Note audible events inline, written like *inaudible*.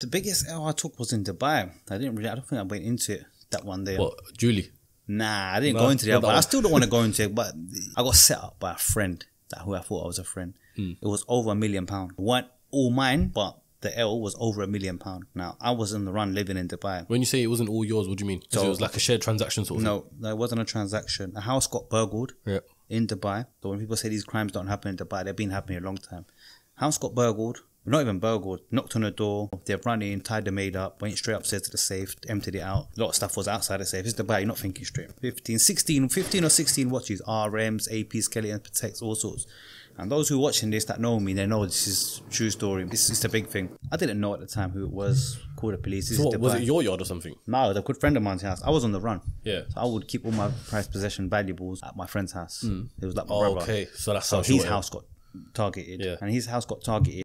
The biggest L I took was in Dubai. I didn't really. I don't think I went into it that one day. What, Julie? Nah, I didn't No, go into that. But I still don't want to go into it. *laughs* But I got set up by a friend that who I thought I was a friend. Hmm. It was over a million pound. weren't all mine, but the L was over a million pound. Now I was on the run living in Dubai. When you say it wasn't all yours, what do you mean? So it was like a shared transaction sort of No, no, it wasn't a transaction. A house got burgled? Yeah. in Dubai. So when people say these crimes don't happen in Dubai, they've been happening a long time. House got burgled. Not even burgled. Knocked on the door. They've run in, tied the maid up, went straight upstairs to the safe, emptied it out. A lot of stuff was outside the safe. It's Dubai, you're not thinking straight. 15, 16, 15 or 16 watches, RMs, AP, skeletons, Pateks, all sorts. And those who are watching this that know me, they know this is true story. This is the big thing. I didn't know at the time who it was. Called the police. This So is what, was it your yard or something? No, the good friend of mine's house. I was on the run. Yeah. So I would keep all my prized possession valuables at my friend's house. Hmm. It was like my Oh, brother. okay. So that's So how his house got targeted. Yeah. And his house got targeted